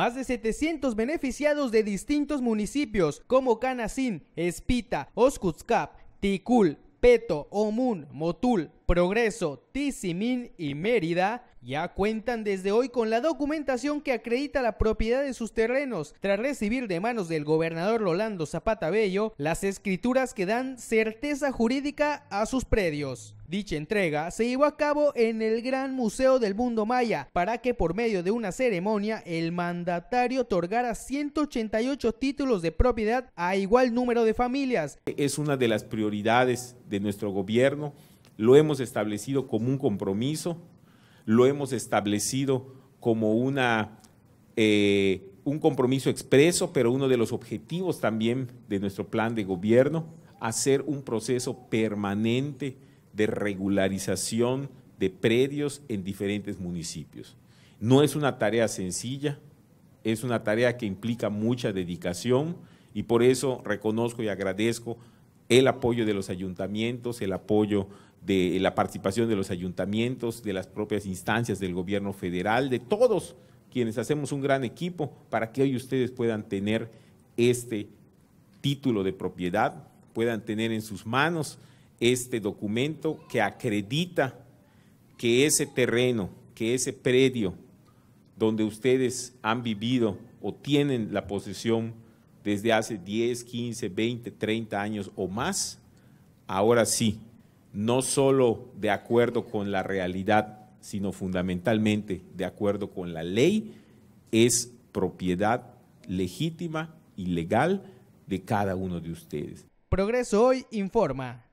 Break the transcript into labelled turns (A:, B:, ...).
A: más de 700 beneficiados de distintos municipios como Canacín, Espita, Oscutzcap, Ticul, Peto, Omun, Motul, Progreso, Tizimín y Mérida ya cuentan desde hoy con la documentación que acredita la propiedad de sus terrenos, tras recibir de manos del gobernador Rolando Zapata Bello las escrituras que dan certeza jurídica a sus predios. Dicha entrega se llevó a cabo en el Gran Museo del Mundo Maya para que por medio de una ceremonia el mandatario otorgara 188 títulos de propiedad a igual número de familias.
B: Es una de las prioridades de nuestro gobierno, lo hemos establecido como un compromiso, lo hemos establecido como una, eh, un compromiso expreso, pero uno de los objetivos también de nuestro plan de gobierno, hacer un proceso permanente de regularización de predios en diferentes municipios. No es una tarea sencilla, es una tarea que implica mucha dedicación y por eso reconozco y agradezco el apoyo de los ayuntamientos, el apoyo de la participación de los ayuntamientos, de las propias instancias del gobierno federal, de todos quienes hacemos un gran equipo para que hoy ustedes puedan tener este título de propiedad, puedan tener en sus manos este documento que acredita que ese terreno, que ese predio donde ustedes han vivido o tienen la posesión desde hace 10, 15, 20, 30 años o más, ahora sí, no solo de acuerdo con la realidad, sino fundamentalmente de acuerdo con la ley, es propiedad legítima y legal de cada uno de ustedes.
A: Progreso Hoy informa.